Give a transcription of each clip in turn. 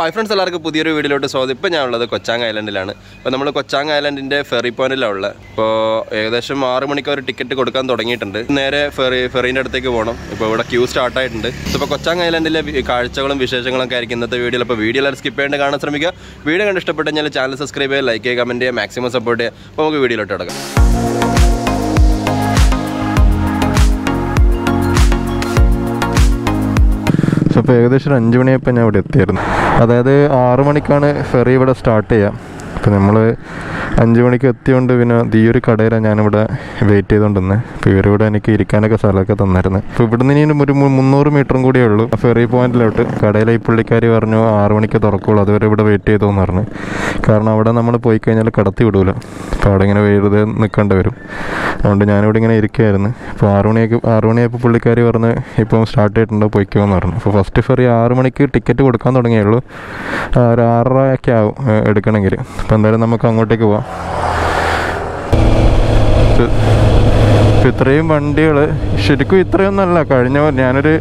Hi friends എല്ലാവർക്കും പുതിയൊരു വീഡിയോയിലോട്ട് സ്വാഗതം. ഇപ്പോൾ ഞാനുള്ളത് കൊച്ചാങ് ഐലൻഡിലാണ്. ഇപ്പോൾ നമ്മൾ കൊച്ചാങ് ഐലൻഡിന്റെ ഫെറി പോയിന്റിലാണ് ഉള്ളത് ഇപ്പോൾ ഏകദേശം ആറ് മണിക്ക് ഒരു ടിക്കറ്റ് കൊടുക്കാൻ തുടങ്ങിയിട്ടുണ്ട്. നേരെ ഫെറി ഫെറീന്റെ അടുത്തേക്ക് പോകണം ഇപ്പോൾ ഇവിടെ ക്യൂ സ്റ്റാർട്ട് ആയിട്ടുണ്ട്. ഇപ്പോൾ കൊച്ചാങ് ഐലൻഡിലെ കാഴ്ചകളും വിശേഷങ്ങളൊക്കെ ആയിരിക്കും ഇന്നത്തെ വീഡിയോയിൽ അപ്പോൾ വീഡിയോ എല്ലാവരും സ്കിപ്പ് ചെയ്യേണ്ട കാണാൻ ശ്രമിക്കുക. വീഡിയോ കണ്ട് ഇഷ്ടപ്പെട്ട് കഴിഞ്ഞാൽ ചാനൽ സബ്സ്ക്രൈബ് ചെയ്യുക ലൈക്ക് ചെയ്യുക കമന്റ് ചെയ്യുക മാക്സിമം സപ്പോർട്ട് ചെയ്യുക. അപ്പോൾ നമുക്ക് വീഡിയോയിലോട്ട് കിടക്കാം. സോ ഇപ്പോൾ ഏകദേശം ഒരു അഞ്ച് മണിയായപ്പോൾ ഞാൻ ഇവിടെ എത്തിയായിരുന്നു. അതായത് ആറ് മണിക്കാണ് ഫെറി ഇവിടെ സ്റ്റാർട്ട് ചെയ്യുക അപ്പോൾ നമ്മൾ അഞ്ച് മണിക്ക് എത്തിയോണ്ട് പിന്നെ ഈ ഒരു കടയിലാണ് ഞാനിവിടെ വെയിറ്റ് ചെയ്തുകൊണ്ടിരുന്നത് അപ്പോൾ ഇവരിവിടെ എനിക്ക് ഇരിക്കാനൊക്കെ സ്ഥലമൊക്കെ തന്നായിരുന്നു. അപ്പോൾ ഇവിടുന്ന് നിന്ന് ഒരു മുന്നൂറ് മീറ്ററും കൂടിയേ ഉള്ളൂ. ഫെറി പോയിന്റിലോട്ട് കടയിലെ ഈ പുള്ളിക്കാരി പറഞ്ഞു ആറ് മണിക്ക് തുറക്കുള്ളൂ. അതുവരെ ഇവിടെ വെയിറ്റ് ചെയ്തോന്ന് പറഞ്ഞു. കാരണം അവിടെ നമ്മൾ പോയി കഴിഞ്ഞാൽ കടത്തി വിടൂല. അപ്പോൾ അവിടെ ഇങ്ങനെ വെറുതെ നിൽക്കേണ്ടി വരും. അതുകൊണ്ട് ഞാനിവിടെ ഇങ്ങനെ ഇരിക്കുകയായിരുന്നു അപ്പോൾ ആറ് മണിയൊക്കെ ആറ് മണിയായപ്പോൾ പുള്ളിക്കാരി പറഞ്ഞ് ഇപ്പം സ്റ്റാർട്ട് ചെയ്തിട്ടുണ്ടോ പോയിക്കോന്ന് പറഞ്ഞു. അപ്പോൾ ഫസ്റ്റ് ഫെറി ആറ് മണിക്ക് ടിക്കറ്റ് കൊടുക്കാൻ തുടങ്ങിയുള്ളൂ ഒരു ആറര ഒക്കെ ആവും എടുക്കണമെങ്കിൽ അപ്പോൾ എന്തായാലും നമുക്ക് അങ്ങോട്ടേക്ക് പോവാം. ഇപ്പം ഇത്രയും വണ്ടികൾ ശരിക്കും ഇത്രയൊന്നല്ല. കഴിഞ്ഞ ഞാനൊരു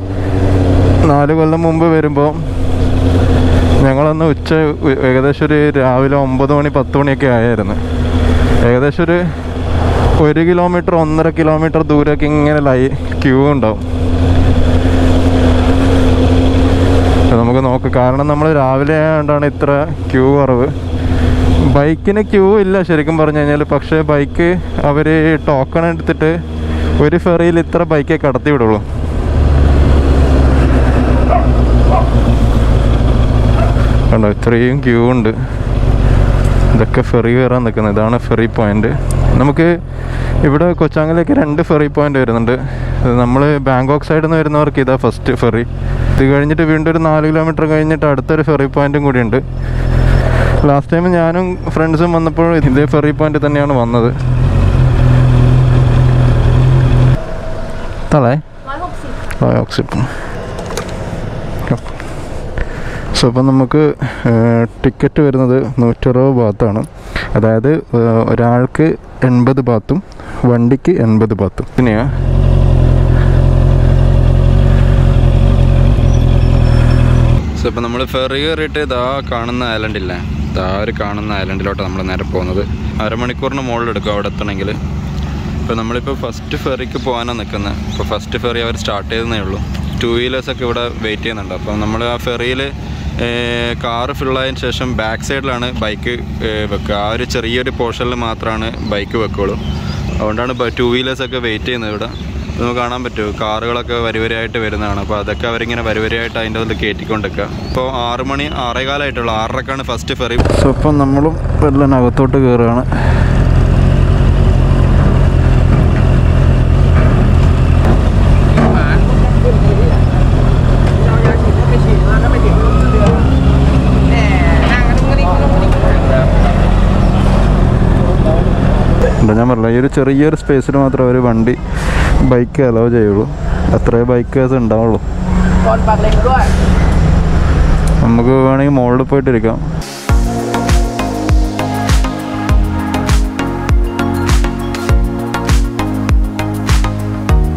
നാല് കൊല്ലം മുമ്പ് വരുമ്പോൾ ഞങ്ങളന്ന് ഉച്ച ഏകദേശം ഒരു രാവിലെ ഒമ്പത് മണി പത്ത് മണിയൊക്കെ ആയായിരുന്നു. ഏകദേശം ഒരു ഒരു കിലോമീറ്റർ ഒന്നര കിലോമീറ്റർ ദൂരമൊക്കെ ഇങ്ങനെ ലൈ ക്യൂ ഉണ്ടാവും. നമുക്ക് നോക്ക്. കാരണം നമ്മൾ രാവിലെ ആയതുകൊണ്ടാണ് ഇത്ര ക്യൂ കുറവ്. ബൈക്കിന് ക്യൂ ഇല്ല ശരിക്കും പറഞ്ഞു കഴിഞ്ഞാൽ പക്ഷേ ബൈക്ക് അവർ ടോക്കൺ എടുത്തിട്ട് ഒരു ഫെറിയിൽ ഇത്ര ബൈക്കേ കടത്തി വിടുള്ളൂ. കണ്ടോ ഇത്രയും ക്യൂ ഉണ്ട്. ഇതൊക്കെ ഫെറി കയറാൻ നിൽക്കുന്നത്. ഇതാണ് ഫെറി പോയിന്റ് നമുക്ക് ഇവിടെ കൊച്ചാങ്ങിലേക്ക് രണ്ട് ഫെറി പോയിന്റ് വരുന്നുണ്ട്. നമ്മൾ ബാങ്കോക്ക് സൈഡിൽ നിന്ന് വരുന്നവർക്ക് ഇതാ ഫസ്റ്റ് ഫെറി ഇത് കഴിഞ്ഞിട്ട് വീണ്ടും ഒരു നാല് കിലോമീറ്റർ കഴിഞ്ഞിട്ട് അടുത്തൊരു ഫെറി പോയിന്റും കൂടി ഉണ്ട്. ലാസ്റ്റ് ടൈം ഞാനും ഫ്രണ്ട്സും വന്നപ്പോൾ ഇതേ ഫെറി പോയിന്റ് തന്നെയാണ് വന്നത്. സോ അപ്പം നമുക്ക് ടിക്കറ്റ് വരുന്നത് നൂറ്ററുപത് ബാത്താണ് അതായത് ഒരാൾക്ക് എൺപത് ബാത്തും വണ്ടിക്ക് എൺപത് ബാത്തും പിന്നെയാ? സോ ഇപ്പം നമ്മൾ ഫെറി കയറിയിട്ട് ഇതാ കാണുന്ന ഐലൻഡ് ഇതാ ഒരു കാണുന്ന ഐലൻഡിലോട്ട് നമ്മൾ നേരെ പോകുന്നത്. അരമണിക്കൂറിന് മുകളിലെടുക്കും അവിടെ എത്തണമെങ്കിൽ ഇപ്പോൾ നമ്മളിപ്പോൾ ഫസ്റ്റ് ഫെറിക്ക് പോകാനാണ് നിൽക്കുന്നത് ഇപ്പോൾ ഫസ്റ്റ് ഫെറി അവർ സ്റ്റാർട്ട് ചെയ്തതേ ഉള്ളൂ. ടു വീലേഴ്സൊക്കെ ഇവിടെ വെയിറ്റ് ചെയ്യുന്നുണ്ട്. അപ്പോൾ നമ്മൾ ആ ഫെറിയിൽ കാറ് ഫുള്ളായതിന് ശേഷം ബാക്ക് സൈഡിലാണ് ബൈക്ക് വെക്കുക. ആ ഒരു ചെറിയൊരു പോർഷനിൽ മാത്രമാണ് ബൈക്ക് വെക്കുള്ളൂ. അതുകൊണ്ടാണ് ടു വീലേഴ്സൊക്കെ വെയിറ്റ് ചെയ്യുന്നത് ഇവിടെ. നമുക്ക് കാണാൻ പറ്റുമോ കാറുകളൊക്കെ വരിവരിയായിട്ട് വരുന്നതാണ്. അപ്പോൾ അതൊക്കെ അവരിങ്ങനെ വരിവരിയായിട്ട് അതിന്റെ അതിൽ കയറ്റിക്കൊണ്ടിരിക്കുക. ഇപ്പോൾ ആറ് മണി ആറേകാലമായിട്ടുള്ളൂ ആറരക്കാണ് ഫസ്റ്റ് ഫെറി സോ ഇപ്പം നമ്മളും വെള്ളനകത്തോട്ട് കയറുകയാണ് ഉണ്ട് ഞാൻ പറഞ്ഞില്ല ഈ ഒരു ചെറിയൊരു സ്പേസിൽ മാത്രമേ അവർ വണ്ടി ബൈക്ക് അലോ ചെയ്യുള്ളൂ. അത്രേ ബൈക്കേഴ്സ് ഉണ്ടാവുള്ളൂ. നമുക്ക് വേണമെങ്കിൽ മോളിൽ പോയിട്ടിരിക്കാം.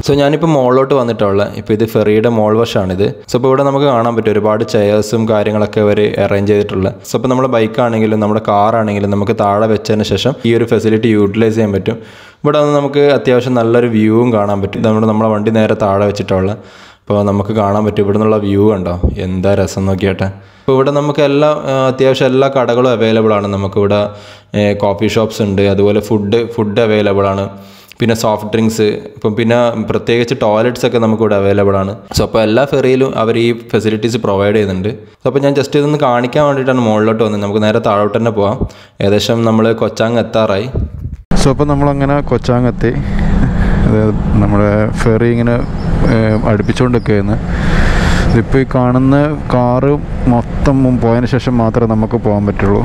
സോ ഞാനിപ്പോൾ മോളിലോട്ട് വന്നിട്ടുള്ള ഇപ്പോൾ ഇത് ഫെറിയുടെ മോൾ വശമാണിത് സോ ഇപ്പോൾ ഇവിടെ നമുക്ക് കാണാൻ പറ്റും ഒരുപാട് ചെയേഴ്സും കാര്യങ്ങളൊക്കെ അവർ അറേഞ്ച് ചെയ്തിട്ടുള്ള. സോ ഇപ്പോൾ നമ്മുടെ ബൈക്ക് ആണെങ്കിലും നമ്മുടെ കാർ ആണെങ്കിലും നമുക്ക് താഴെ വെച്ചതിന് ശേഷം ഈ ഒരു ഫെസിലിറ്റി യൂട്ടിലൈസ് ചെയ്യാൻ പറ്റും. ഇവിടെ വന്ന് നമുക്ക് അത്യാവശ്യം നല്ലൊരു വ്യൂവും കാണാൻ പറ്റും. നമ്മുടെ നമ്മളെ വണ്ടി നേരെ താഴെ വെച്ചിട്ടുള്ള. അപ്പോൾ നമുക്ക് കാണാൻ പറ്റും ഇവിടെ നിന്നുള്ള വ്യൂ ഉണ്ടോ എന്താ രസം നോക്കിയാട്ടെ. ഇപ്പോൾ ഇവിടെ നമുക്ക് എല്ലാ അത്യാവശ്യം എല്ലാ കടകളും അവൈലബിൾ ആണ്. നമുക്കിവിടെ കോഫി ഷോപ്സ് ഉണ്ട്. അതുപോലെ ഫുഡ് ഫുഡ് അവൈലബിൾ ആണ്. പിന്നെ സോഫ്റ്റ് ഡ്രിങ്ക്സ് ഇപ്പം പിന്നെ പ്രത്യേകിച്ച് ടോയ്ലറ്റ്സ് ഒക്കെ നമുക്കിവിടെ അവൈലബിൾ ആണ്. സോ അപ്പോൾ എല്ലാ ഫെറിയിലും അവർ ഈ ഫെസിലിറ്റീസ് പ്രൊവൈഡ് ചെയ്യുന്നുണ്ട്. സോ അപ്പോൾ ഞാൻ ജസ്റ്റ് ഇതൊന്ന് കാണിക്കാൻ വേണ്ടിയിട്ടാണ് മുകളിലോട്ട് വന്നത്. നമുക്ക് നേരെ താഴോട്ട് തന്നെ പോവാം. ഏകദേശം നമ്മൾ കൊച്ചാങ് എത്താറായി. സോ അപ്പോൾ നമ്മളങ്ങനെ കൊച്ചാങ്ങെത്തി അതായത് നമ്മുടെ ഫെറി ഇങ്ങനെ അടുപ്പിച്ചുകൊണ്ടൊക്കെയായിരുന്നു ഇതിപ്പോൾ ഈ കാണുന്ന കാറ് മൊത്തം പോയതിന് ശേഷം മാത്രമേ നമുക്ക് പോകാൻ പറ്റുള്ളൂ.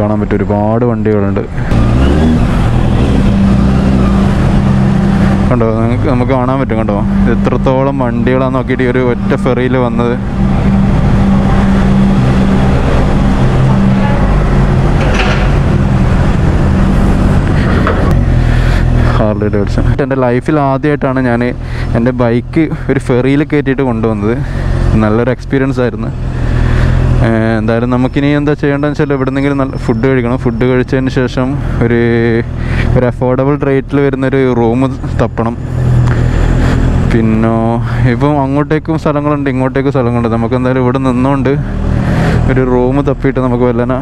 കാണാൻ പറ്റും ഒരുപാട് വണ്ടികളുണ്ട്. കണ്ടോ? നിങ്ങൾക്ക് നമുക്ക് കാണാൻ പറ്റും കണ്ടോ? എത്രത്തോളം വണ്ടികളാന്ന് നോക്കിയിട്ട് ഈ ഒരു ഒറ്റ ഫെറിയിൽ വന്നത്. ഹാർലി എന്റെ ലൈഫിൽ ആദ്യമായിട്ടാണ് ഞാൻ എന്റെ ബൈക്ക് ഒരു ഫെറിയിൽ കയറ്റിയിട്ട് കൊണ്ടുവന്നത്. നല്ലൊരു എക്സ്പീരിയൻസ് ആയിരുന്നു. എന്തായാലും നമുക്കിനി എന്താ ചെയ്യേണ്ടതെന്ന് വെച്ചാൽ എവിടെ നിന്നെങ്കിലും നല്ല ഫുഡ് കഴിക്കണം. ഫുഡ് കഴിച്ചതിന് ശേഷം ഒരു ഒരു അഫോർഡബിൾ റേറ്റിൽ വരുന്നൊരു റൂം തപ്പണം. പിന്നെ ഇപ്പം അങ്ങോട്ടേക്കും സ്ഥലങ്ങളുണ്ട് ഇങ്ങോട്ടേക്കും സ്ഥലങ്ങളുണ്ട്. നമുക്ക് എന്തായാലും ഇവിടെ നിന്നുകൊണ്ട് ഒരു റൂം തപ്പിയിട്ട് നമുക്ക് വല്ലന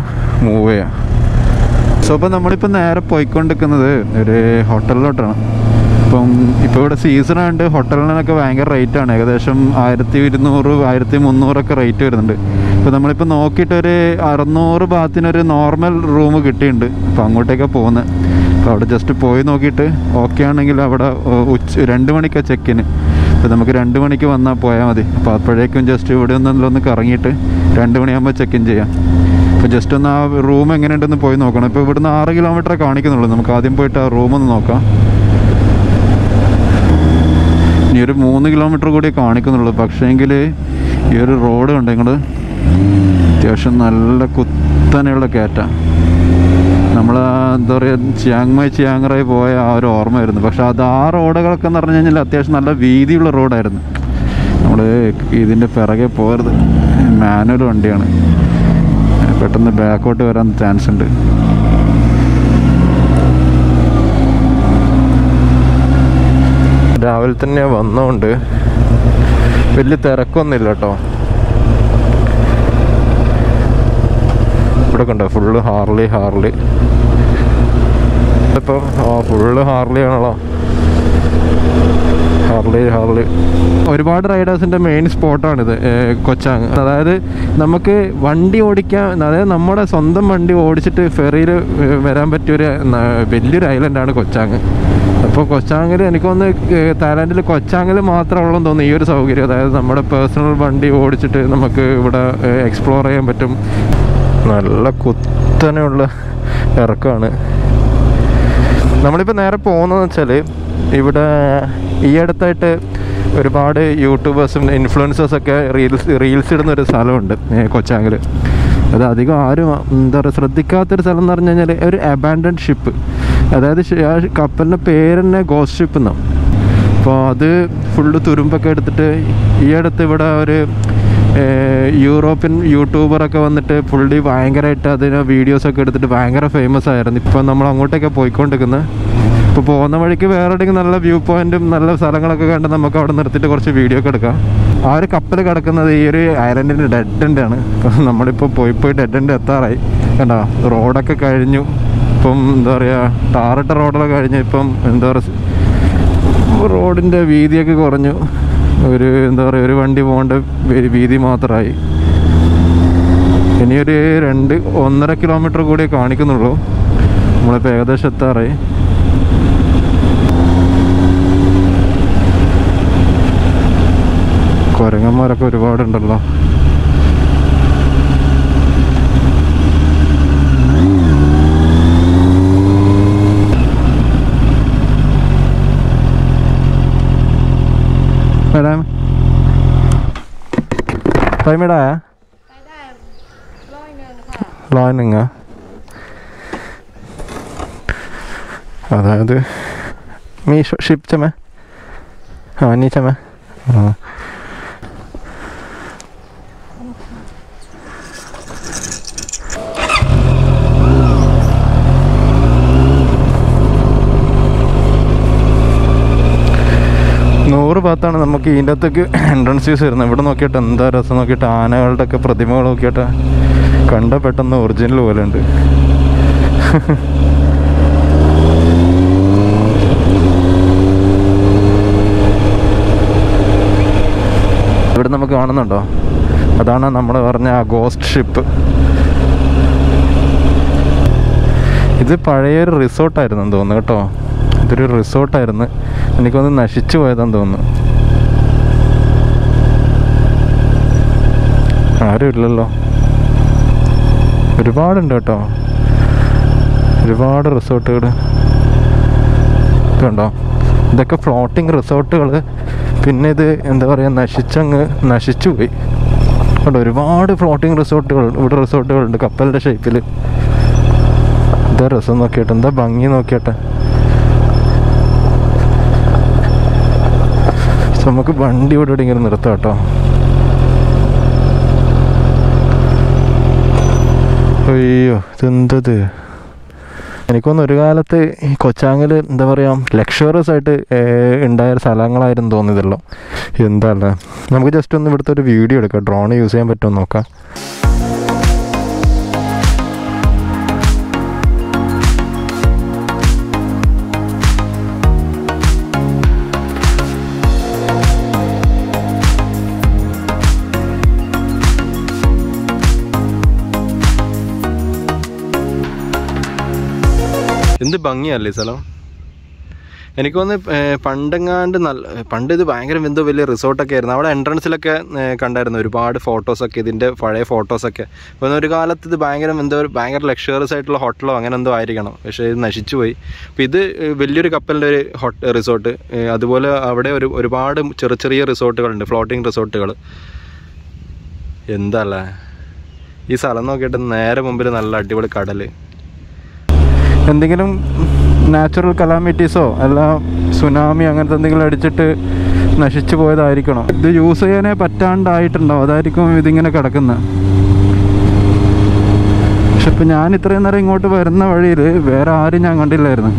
മൂവ് ചെയ്യാം. സോ അപ്പോൾ നമ്മളിപ്പോൾ നേരെ പോയിക്കൊണ്ടിരിക്കുന്നത് ഒരു ഹോട്ടലിലോട്ടാണ് ഇപ്പം ഇപ്പോൾ ഇവിടെ സീസൺ ആയതുകൊണ്ട് ഹോട്ടലിനൊക്കെ ഭയങ്കര റേറ്റ് ആണ്. ഏകദേശം ആയിരത്തി ഇരുന്നൂറ് ആയിരത്തി മുന്നൂറൊക്കെ റേറ്റ് വരുന്നുണ്ട്. ഇപ്പോൾ നമ്മളിപ്പോൾ നോക്കിയിട്ടൊരു അറുന്നൂറ് ഭാഗത്തിനൊരു നോർമൽ റൂം കിട്ടിയിട്ടുണ്ട്. അപ്പോൾ അങ്ങോട്ടേക്കാണ് പോകുന്നത്. അപ്പോൾ അവിടെ ജസ്റ്റ് പോയി നോക്കിയിട്ട് ഓക്കെ ആണെങ്കിൽ അവിടെ ഉച്ച രണ്ട് മണിക്കാണ് ചെക്കിന് അപ്പോൾ നമുക്ക് രണ്ട് മണിക്ക് വന്നാൽ പോയാൽ മതി. അപ്പോൾ അപ്പോഴേക്കും ജസ്റ്റ് ഇവിടെ ഒന്നെല്ലാം ഒന്ന് കറങ്ങിയിട്ട് രണ്ട് മണിയാകുമ്പോൾ ചെക്ക് ഇൻ ചെയ്യാം. അപ്പോൾ ജസ്റ്റ് ഒന്ന് ആ റൂം എങ്ങനെയുണ്ടെന്ന് പോയി നോക്കണം. ഇപ്പോൾ ഇവിടുന്ന് ആറ് കിലോമീറ്റർ കാണിക്കുന്നുള്ളൂ. നമുക്ക് ആദ്യം പോയിട്ട് ആ റൂം ഒന്ന് നോക്കാം. ഇനി ഒരു മൂന്ന് കിലോമീറ്റർ കൂടി കാണിക്കുന്നുള്ളൂ. പക്ഷേങ്കിൽ ഈ ഒരു റോഡ് കണ്ടോ ഇങ്ങോട്ട് അത്യാവശ്യം നല്ല കുത്തനെയുള്ള കയറ്റ നമ്മൾ എന്താ പറയുക ചിയാങ്മൈ ചിയാങ്ങറായി പോയ ആ ഒരു ഓർമ്മയായിരുന്നു. പക്ഷെ അത് ആ റോഡുകളൊക്കെ എന്ന് പറഞ്ഞു കഴിഞ്ഞാൽ അത്യാവശ്യം നല്ല വീതിയുള്ള റോഡായിരുന്നു. നമ്മൾ ഇതിന്റെ പിറകെ പോകരുത് മാനുവൽ വണ്ടിയാണ്. പെട്ടെന്ന് ബാക്കോട്ട് വരാൻ ചാൻസ് ഉണ്ട്. രാവിലെ തന്നെ വന്നതുകൊണ്ട് വലിയ തിരക്കൊന്നുമില്ല കേട്ടോ. ഇവിടെ കണ്ടോ ഫുള്ള് ഹാർലി ഹാർലി ഇപ്പം ഫുള്ള് ഹാർലി ആണല്ലോ. ഹാർലി ഹാർലി ഒരുപാട് റൈഡേഴ്സിന്റെ മെയിൻ സ്പോട്ടാണിത് കൊച്ചാങ് അതായത് നമുക്ക് വണ്ടി ഓടിക്കാൻ അതായത് നമ്മുടെ സ്വന്തം വണ്ടി ഓടിച്ചിട്ട് ഫെറിയിൽ വരാൻ പറ്റിയൊരു വലിയൊരു ഐലൻഡാണ് കൊച്ചാങ് അപ്പോൾ കൊച്ചാങ്ങിൽ എനിക്കൊന്ന് തായ്ലാൻഡിൽ കൊച്ചാങ്ങിൽ മാത്രമേ ഉള്ളൂ തോന്നുന്നു ഈ ഒരു സൗകര്യം. അതായത് നമ്മുടെ പേഴ്സണൽ വണ്ടി ഓടിച്ചിട്ട് നമുക്ക് ഇവിടെ എക്സ്പ്ലോർ ചെയ്യാൻ പറ്റും. നല്ല കുത്തനെയുള്ള ഇറക്കമാണ് നമ്മളിപ്പോൾ നേരെ പോകുന്നതെന്ന് വെച്ചാൽ ഇവിടെ ഈ അടുത്തായിട്ട് ഒരുപാട് യൂട്യൂബേഴ്സും ഇൻഫ്ലുവൻസേഴ്സൊക്കെ റീൽസ് റീൽസ് ഇടുന്ന ഒരു സ്ഥലമുണ്ട് കൊച്ചാങ്കിൽ അത് അധികം ആരും എന്താ പറയുക ശ്രദ്ധിക്കാത്തൊരു സ്ഥലം എന്ന് പറഞ്ഞു കഴിഞ്ഞാൽ ഒരു അബാൻഡൻ ഷിപ്പ് അതായത് ആ കപ്പലിന്റെ പേര് തന്നെ ഗോസ്റ്റ് ഷിപ്പ് എന്നാണ് അപ്പോൾ അത് ഫുള്ള് തുരുമ്പൊക്കെ എടുത്തിട്ട് ഈ അടുത്ത് ഇവിടെ ഒരു യൂറോപ്യൻ യൂട്യൂബറൊക്കെ വന്നിട്ട് പുള്ളി ഭയങ്കരമായിട്ട് അതിന് വീഡിയോസൊക്കെ എടുത്തിട്ട് ഭയങ്കര ഫേമസ് ആയിരുന്നു. ഇപ്പം നമ്മൾ അങ്ങോട്ടൊക്കെ പോയിക്കൊണ്ടിരിക്കുന്നത് ഇപ്പോൾ പോകുന്ന വഴിക്ക് വേറെ എവിടെയെങ്കിലും നല്ല വ്യൂ പോയിന്റും നല്ല സ്ഥലങ്ങളൊക്കെ കണ്ട് നമുക്ക് അവിടെ നിർത്തിയിട്ട് കുറച്ച് വീഡിയോ ഒക്കെ എടുക്കാം. ആ ഒരു കപ്പൽ കിടക്കുന്നത് ഈ ഒരു ഐലൻഡിന്റെ ഡെഡ് എൻഡ് ആണ്. നമ്മളിപ്പോൾ പോയി പോയി ഡെഡ് എൻഡ് എത്താറായി. കണ്ടോ? റോഡൊക്കെ കഴിഞ്ഞു. ഇപ്പം എന്താ പറയുക ടാറിട്ട റോഡൊക്കെ കഴിഞ്ഞ്. ഇപ്പം എന്താ പറയുക റോഡിന്റെ വീതിയൊക്കെ കുറഞ്ഞു. ഒരു എന്താ പറയുക ഒരു വണ്ടി പോകേണ്ട വീതി മാത്രമായി ഇനിയൊരു രണ്ട് ഒന്നര കിലോമീറ്റർ കൂടി കാണിക്കുന്നുള്ളൂ. നമ്മളിപ്പോൾ ഏകദേശം എത്താറായി. കുരങ്ങന്മാരൊക്കെ ഒരുപാടുണ്ടല്ലോ. ไปได้ไหมไปไม่ได้อะไปได้ร้อยหนึ่งค่ะร้อยหนึ่งเหรออะไรดูมีชิปใช่ไหมอ๋อนี่ใช่ไหมอ๋อ നൂറ് ഭാഗത്താണ് നമുക്ക് ഇതിന്റെ അകത്തേക്ക് എൻട്രൻസ് ഫീസ് വരുന്നത്. ഇവിടെ നോക്കിയിട്ട് എന്താ രസം നോക്കിയിട്ട് ആനകളുടെ ഒക്കെ പ്രതിമകൾ നോക്കിയിട്ട് കണ്ട പെട്ടെന്ന് ഒറിജിനൽ പോലെ ഉണ്ട്. ഇവിടെ നമുക്ക് കാണുന്നുണ്ടോ? അതാണ് നമ്മൾ പറഞ്ഞ ആ ഗോസ്റ്റ് ഷിപ്പ് ഇത് പഴയൊരു റിസോർട്ടായിരുന്നു തോന്നുന്നു കേട്ടോ. ഇതൊരു റിസോർട്ടായിരുന്നു എനിക്കൊന്ന് നശിച്ചു പോയതാന്ന് തോന്നുന്നു. ആരും ഇല്ലല്ലോ. ഒരുപാടുണ്ട് കേട്ടോ. ഒരുപാട് റിസോർട്ടുകൾ ഇതുണ്ടോ? ഇതൊക്കെ ഫ്ലോട്ടിങ് റിസോർട്ടുകൾ പിന്നെ ഇത് എന്താ പറയുക നശിച്ചങ്ങ് നശിച്ചു പോയി. കേട്ടോ ഒരുപാട് ഫ്ലോട്ടിങ് റിസോർട്ടുകൾ ഇവിടെ റിസോർട്ടുകളുണ്ട് കപ്പലിന്റെ ഷേപ്പിൽ എന്താ രസം നോക്കിയിട്ട് എന്താ ഭംഗി നോക്കിയിട്ട്. നമുക്ക് വണ്ടി ഇവിടെ ഇവിടെ ഇങ്ങനെ നിർത്താം കേട്ടോ. അയ്യോ ഇതെന്തത്? എനിക്കൊന്ന് ഒരു കാലത്ത് ഈ കൊച്ചാങ്ങിൽ എന്താ പറയുക ലക്ഷറസ് ആയിട്ട് ഉണ്ടായ സ്ഥലങ്ങളായിരുന്നു തോന്നിയതല്ലോ. എന്താ നമുക്ക് ജസ്റ്റ് ഒന്ന് ഇവിടുത്തെ ഒരു വീഡിയോ എടുക്കാം. ഡ്രോൺ യൂസ് ചെയ്യാൻ പറ്റുമോ നോക്കാം. എന്ത് ഭംഗിയല്ലേ സ്ഥലം? എനിക്ക് ഏർ, പണ്ടെങ്ങാണ്ട് നല്ല പണ്ട് ഇത് ഭയങ്കര എന്തോ വലിയ റിസോർട്ടൊക്കെ ആയിരുന്നു. അവിടെ എൻട്രൻസിലൊക്കെ കണ്ടായിരുന്നു. ഒരുപാട് ഫോട്ടോസൊക്കെ ഇതിന്റെ പഴയ ഫോട്ടോസൊക്കെ അപ്പോൾ ഒരു കാലത്ത് ഇത് ഭയങ്കര എന്തോ ഭയങ്കര ലക്ഷറിയസ് ആയിട്ടുള്ള ഹോട്ടലോ അങ്ങനെ എന്തോ ആയിരിക്കണം. പക്ഷേ ഇത് നശിച്ചു പോയി. അപ്പോൾ ഇത് വലിയൊരു കപ്പലിന്റെ ഒരു ഹോട്ട് റിസോർട്ട് അതുപോലെ അവിടെ ഒരു ഒരുപാട് ചെറിയ ചെറിയ റിസോർട്ടുകളുണ്ട് ഫ്ലോട്ടിംഗ് റിസോർട്ടുകൾ എന്താണല്ലേ ഈ സ്ഥലം നോക്കിയിട്ട് നേരെ മുമ്പിൽ നല്ല അടിപൊളി കടൽ എന്തെങ്കിലും നാച്ചുറൽ കലാമിറ്റീസോ അല്ല സുനാമി അങ്ങനത്തെ എന്തെങ്കിലും അടിച്ചിട്ട് നശിച്ചു പോയതായിരിക്കണം? ഇത് യൂസ് ചെയ്യാനേ പറ്റാണ്ടായിട്ടുണ്ടോ? അതായിരിക്കും ഇതിങ്ങനെ കിടക്കുന്നത് പക്ഷെ ഇപ്പം ഞാൻ ഇത്രയും നേരം ഇങ്ങോട്ട് വരുന്ന വഴിയിൽ വേറെ ആരും ഞാൻ കണ്ടില്ലായിരുന്നു.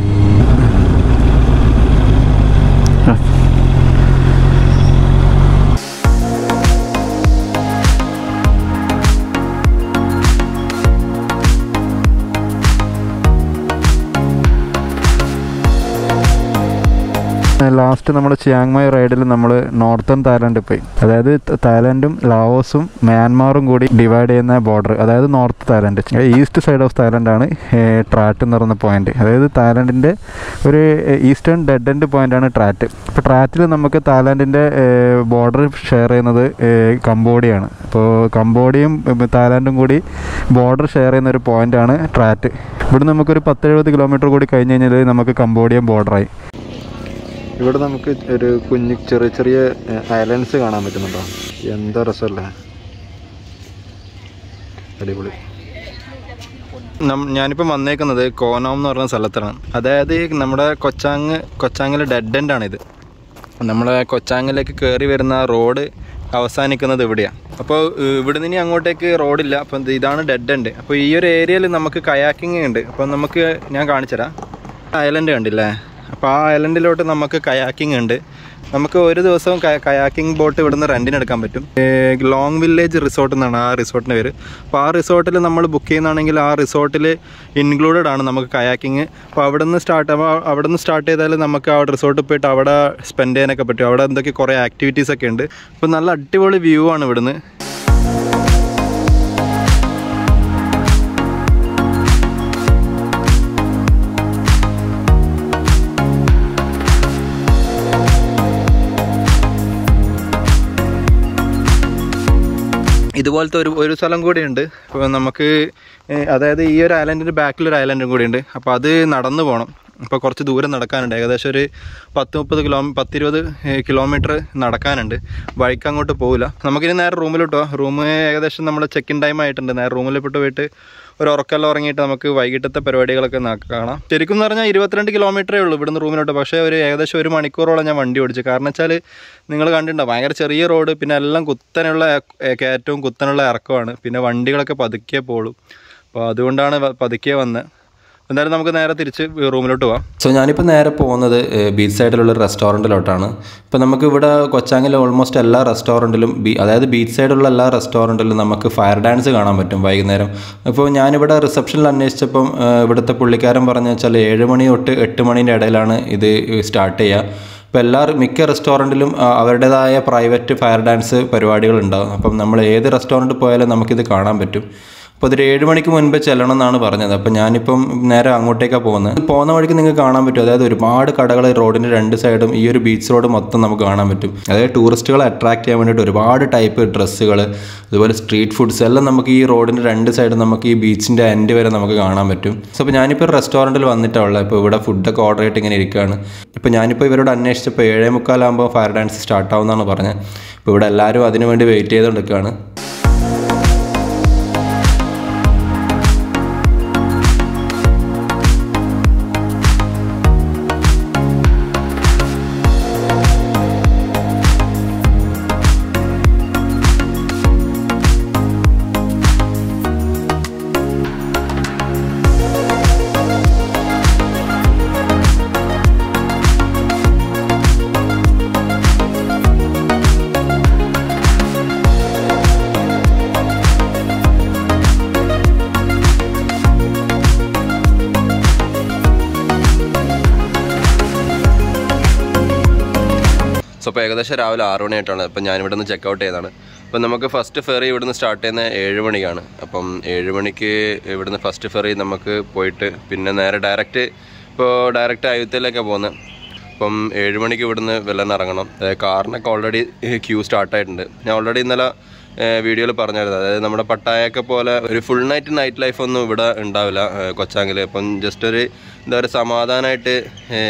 ലാസ്റ്റ് നമ്മുടെ ചിയാങ്മായ് റൈഡിൽ നമ്മൾ നോർത്തേൺ തായ്ലാൻഡിൽ പോയി. അതായത് തായ്ലാൻഡും ലാവോസും മ്യാൻമാറും കൂടി ഡിവൈഡ് ചെയ്യുന്ന ബോർഡർ അതായത് north Thailand east side of തായ്ലാൻഡാണ് Trat എന്ന് പറയുന്ന പോയിന്റ് അതായത് തായ്ലാൻഡിന്റെ ഒരു ഈസ്റ്റേൺ ഡെഡ് എൻഡ് പോയിന്റാണ് ട്രാറ്റ് അപ്പോൾ ട്രാറ്റിൽ നമുക്ക് തായ്ലാൻഡിന്റെ ബോർഡർ ഷെയർ ചെയ്യുന്നത് കംബോഡിയാണ് അപ്പോൾ കംബോഡിയയും തായ്ലാൻഡും കൂടി ബോർഡർ ഷെയർ ചെയ്യുന്ന ഒരു പോയിന്റാണ് ട്രാറ്റ് ഇവിടെ നമുക്കൊരു പത്തെഴുപത് കിലോമീറ്റർ കൂടി കഴിഞ്ഞ് കഴിഞ്ഞാൽ നമുക്ക് കംബോഡിയൻ ബോർഡറായി ഇവിടെ നമുക്ക് ഒരു കുഞ്ഞു ചെറിയ ചെറിയ ഐലൻഡ്സ് കാണാൻ പറ്റുന്നുണ്ടോ? എന്താ രസമല്ലേ? അടിപൊളി. ഞാനിപ്പോൾ ഞാനിപ്പം വന്നേക്കുന്നത് കോനോം എന്ന് പറഞ്ഞ സ്ഥലത്താണ്. അതായത് നമ്മുടെ കൊച്ചാങ് കൊച്ചാങ്ങിലെ ഡെഡ് എൻഡ് ആണിത്. നമ്മളെ കൊച്ചാങ്ങിലേക്ക് കയറി വരുന്ന റോഡ് അവസാനിക്കുന്നത് ഇവിടെയാണ് അപ്പോൾ ഇവിടെ നിന്ന് ഇനി അങ്ങോട്ടേക്ക് റോഡില്ല. അപ്പം ഇത് ഇതാണ് ഡെഡ് എൻഡ് അപ്പോൾ ഈ ഒരു ഏരിയയിൽ നമുക്ക് കയാക്കിംഗ് ഉണ്ട്. അപ്പോൾ നമുക്ക് ഞാൻ കാണിച്ചുതരാം. ഐലൻഡ് കണ്ടില്ലേ? അപ്പോൾ ആ ഐലൻഡിലോട്ട് നമുക്ക് കയാക്കിംഗ് ഉണ്ട്. നമുക്ക് ഒരു ദിവസം കയാക്കിംഗ് ബോട്ട് ഇവിടുന്ന് റെന്റിന് എടുക്കാൻ പറ്റും. ലോങ് വില്ലേജ് റിസോർട്ട് എന്നാണ് ആ റിസോർട്ടിന്റെ പേര്. അപ്പോൾ ആ റിസോർട്ടിൽ നമ്മൾ ബുക്ക് ചെയ്യുന്നതാണെങ്കിൽ ആ റിസോർട്ടിൽ ഇൻക്ലൂഡഡ് ആണ് നമുക്ക് കയാക്കിങ് അപ്പോൾ അവിടെ നിന്ന് സ്റ്റാർട്ട് അവിടെ നിന്ന് സ്റ്റാർട്ട് ചെയ്താൽ നമുക്ക് ആ റിസോർട്ടിൽ പോയിട്ട് അവിടെ സ്പെൻഡ് ചെയ്യാനൊക്കെ പറ്റും. അവിടെ എന്തൊക്കെ കുറേ ആക്ടിവിറ്റീസൊക്കെ ഉണ്ട്. അപ്പോൾ നല്ല അടിപൊളി വ്യൂ ആണ് ഇവിടുന്ന്. ഇതുപോലത്തെ ഒരു ഒരു സ്ഥലം കൂടിയുണ്ട്. അപ്പോൾ നമുക്ക് അതായത് ഈ ഒരു ഐലൻഡിന്റെ ബാക്കിലൊരു ഐലൻഡും കൂടിയുണ്ട്. അപ്പോൾ അത് നടന്നു പോകണം അപ്പോൾ കുറച്ച് ദൂരം നടക്കാനുണ്ട്. ഏകദേശം ഒരു പത്ത് മുപ്പത് കിലോ പത്തിരുപത് കിലോമീറ്റർ നടക്കാനുണ്ട്. വഴിക്ക് അങ്ങോട്ട് പോകില്ല നമുക്കിനി നേരെ റൂമിലിട്ടോ റൂം ഏകദേശം നമ്മൾ ചെക്ക് ഇൻ ടൈം ആയിട്ടുണ്ട്. നേരെ റൂമിലോട്ട് പോയിട്ട് ഒരു ഉറക്കെല്ലാം ഉറങ്ങിയിട്ട് നമുക്ക് വൈകിട്ടത്തെ പരിപാടികളൊക്കെ കാണാം. ശരിക്കും എന്ന് പറഞ്ഞാൽ ഇരുപത്തിരണ്ട് കിലോമീറ്ററേ ഉള്ളൂ ഇവിടുന്ന് റൂമിലോട്ട്. പക്ഷേ ഒരു ഏകദേശം ഒരു മണിക്കൂറോളം ഞാൻ വണ്ടി ഓടിച്ചു. കാരണം വെച്ചാൽ നിങ്ങൾ കണ്ടിട്ടുണ്ടോ ഭയങ്കര ചെറിയ റോഡ് പിന്നെ എല്ലാം കുത്തനുള്ള കയറ്റവും കുത്തനുള്ള ഇറക്കമാണ് പിന്നെ വണ്ടികളൊക്കെ പതുക്കിയേ പോളൂ. അപ്പോൾ അതുകൊണ്ടാണ് പതുക്കിയേ പതുക്കെ വന്നത് എന്തായാലും നമുക്ക് നേരെ തിരിച്ച് റൂമിലോട്ട് പോവാം. സോ ഞാനിപ്പോൾ നേരെ പോകുന്നത് ബീച്ച് സൈഡിലുള്ള റെസ്റ്റോറന്റിലോട്ടാണ് ഇപ്പോൾ നമുക്ക് ഇവിടെ കൊച്ചാങ്ങിലെ ഓൾമോസ്റ്റ് എല്ലാ റെസ്റ്റോറന്റിലും ബീ അതായത് ബീച്ച് സൈഡിലുള്ള എല്ലാ റെസ്റ്റോറന്റിലും നമുക്ക് ഫയർ ഡാൻസ് കാണാൻ പറ്റും വൈകുന്നേരം. അപ്പോൾ ഞാനിവിടെ റിസപ്ഷനിൽ അന്വേഷിച്ചപ്പം ഇവിടുത്തെ പുള്ളിക്കാരൻ പറഞ്ഞു വെച്ചാൽ ഏഴ് മണി തൊട്ട് എട്ട് മണീന്റെ ഇടയിലാണ് ഇത് സ്റ്റാർട്ട് ചെയ്യുക ഇപ്പോൾ എല്ലാ മിക്ക റെസ്റ്റോറന്റിലും അവരുടേതായ പ്രൈവറ്റ് ഫയർ ഡാൻസ് പരിപാടികളുണ്ടാകും അപ്പം നമ്മൾ ഏത് റെസ്റ്റോറന്റ് പോയാലും നമുക്കിത് കാണാൻ പറ്റും. അപ്പോൾ അതൊരു ഏഴ് മണിക്ക് മുൻപ് ചെല്ലണം എന്നാണ് പറഞ്ഞത്. അപ്പോൾ ഞാനിപ്പം നേരെ അങ്ങോട്ടേക്കാണ് പോകുന്നത്. പോകുന്ന വഴിക്ക് നിങ്ങൾക്ക് കാണാൻ പറ്റും. അതായത് ഒരുപാട് കടകൾ റോഡിന്റെ രണ്ട് സൈഡും ഈ ഒരു ബീച്ച് റോഡ് മൊത്തം നമുക്ക് കാണാൻ പറ്റും. അതായത് ടൂറിസ്റ്റുകളെ അട്രാക്ട് ചെയ്യാൻ വേണ്ടിയിട്ട് ഒരുപാട് ടൈപ്പ് ഡ്രസ്സുകൾ അതുപോലെ സ്ട്രീറ്റ് ഫുഡ്സ് എല്ലാം നമുക്ക് ഈ റോഡിന്റെ രണ്ട് സൈഡും നമുക്ക് ഈ ബീച്ചിന്റെ എൻഡ് വരെ നമുക്ക് കാണാൻ പറ്റും. സോ അപ്പോൾ ഞാനിപ്പോൾ റെസ്റ്റോറന്റിൽ വന്നിട്ടുള്ളത് ഇപ്പോൾ ഇവിടെ ഫുഡൊക്കെ ഓർഡർ ചെയ്തിട്ട് ഇങ്ങനെ ഇരിക്കുകയാണ് ഇപ്പോൾ ഞാനിപ്പോൾ ഇവരോട് അന്വേഷിച്ചപ്പോൾ ഏഴേ മുക്കാലാകുമ്പോൾ ഫയർ ഡാൻസ് സ്റ്റാർട്ട് പറഞ്ഞത്. ഇപ്പോൾ ഇവിടെ എല്ലാവരും അതിനുവേണ്ടി വെയിറ്റ് ചെയ്തുകൊണ്ടിരിക്കുകയാണ് അപ്പോൾ ഏകദേശം രാവിലെ ആറ് മണിയായിട്ടാണ്. അപ്പം ഞാനിവിടെ നിന്ന് ചെക്കൗട്ട് ചെയ്താണ് അപ്പം നമുക്ക് ഫസ്റ്റ് ഫെറി ഇവിടുന്ന് സ്റ്റാർട്ട് ചെയ്യുന്ന ഏഴ് മണിക്കാണ്. അപ്പം ഏഴ് മണിക്ക് ഇവിടുന്ന് ഫസ്റ്റ് ഫെറി നമുക്ക് പോയിട്ട് പിന്നെ നേരെ ഡയറക്റ്റ് ഇപ്പോൾ ഡയറക്റ്റ് അയോധ്യയിലേക്കാണ് പോകുന്നത് അപ്പം ഏഴ് മണിക്ക് ഇവിടുന്ന് വെള്ളം ഇറങ്ങണം. കാറിനൊക്കെ ഓൾറെഡി ക്യൂ സ്റ്റാർട്ടായിട്ടുണ്ട് ഞാൻ ഓൾറെഡി ഇന്നലെ വീഡിയോയിൽ പറഞ്ഞായിരുന്നു. അതായത് നമ്മുടെ പട്ടായൊക്കെ പോലെ ഒരു ഫുൾ നൈറ്റ് നൈറ്റ് ലൈഫ് ഒന്നും ഇവിടെ ഉണ്ടാവില്ല കൊച്ചാങ്കിൽ അപ്പം ജസ്റ്റ് ഒരു എന്താ പറയുക സമാധാനമായിട്ട്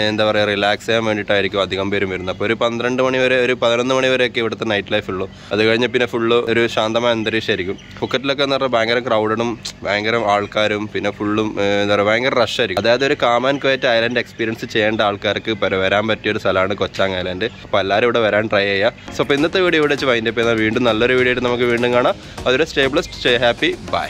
എന്താ പറയുക റിലാക്സ് ചെയ്യാൻ വേണ്ടിയിട്ടായിരിക്കും അധികം പേരും വരുന്നത്. അപ്പോൾ ഒരു പന്ത്രണ്ട് മണി വരെ ഒരു പതിനൊന്ന് മണി വരെയൊക്കെ ഇവിടുത്തെ നൈറ്റ് ലൈഫ് ഉള്ളൂ. അത് കഴിഞ്ഞ് പിന്നെ ഫുള്ള് ഒരു ശാന്തമായ അന്തരീക്ഷമായിരിക്കും. ഫുക്കറ്റിലൊക്കെ എന്ന് പറഞ്ഞാൽ ഭയങ്കര ക്രൗഡഡും ഭയങ്കര ആൾക്കാരും പിന്നെ ഫുള്ളും എന്താ പറയുക ഭയങ്കര റഷ് ആയിരിക്കും. അതായത് ഒരു calm and quiet island experience ചെയ്യേണ്ട ആൾക്കാർക്ക് വരാൻ പറ്റിയ ഒരു സ്ഥലമാണ് കൊച്ചാങ് ഐലൻഡ് അപ്പോൾ എല്ലാവരും ഇവിടെ വരാൻ ട്രൈ ചെയ്യുക. സോ അപ്പോൾ ഇന്നത്തെ വീഡിയോ ഇവിടെ വെച്ച് വൈൻഡപ്പ് ചെയ്യുന്ന വീണ്ടും നല്ലൊരു വീഡിയോ ആയിട്ട് നമുക്ക് വീണ്ടും കാണാം. അതൊരു സ്റ്റേബിളസ്റ്റ് സ്റ്റേ ഹാപ്പി ബൈ